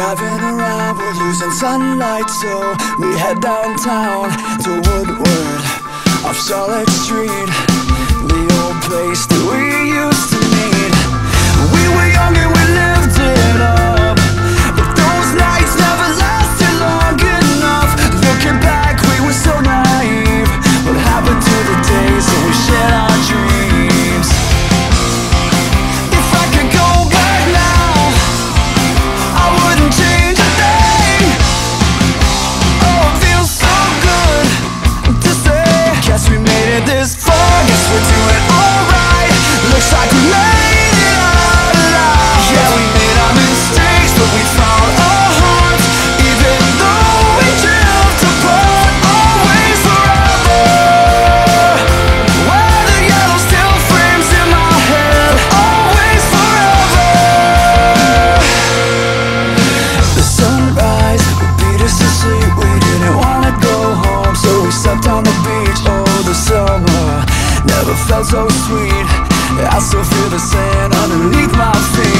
driving around, we're losing sunlight So we head downtown to Woodward Off Charlotte Street The old place that we used smell so sweet. I still feel the sand underneath my feet.